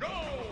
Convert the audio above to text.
Go!